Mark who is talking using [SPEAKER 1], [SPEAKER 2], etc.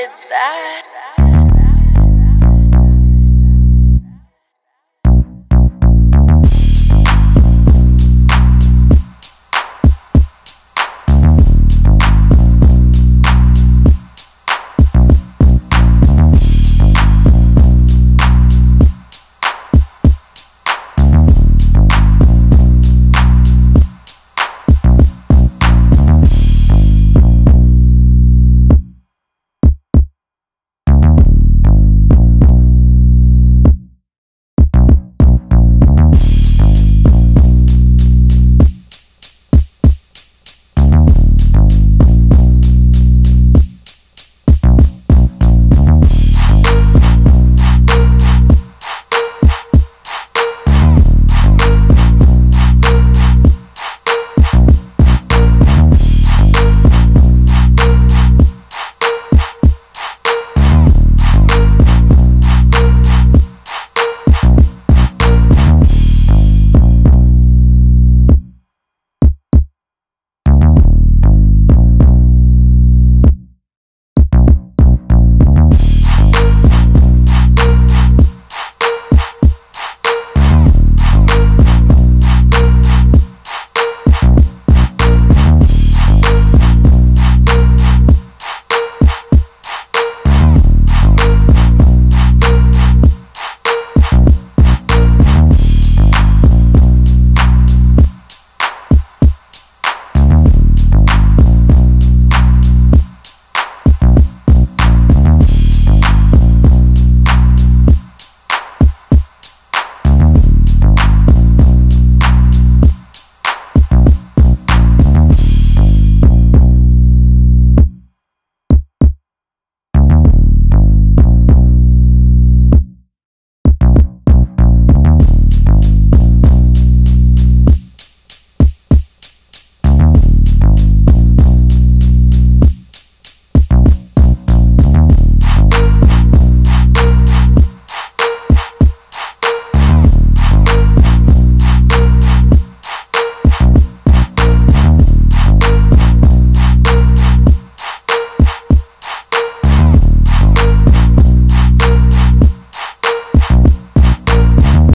[SPEAKER 1] It's bad.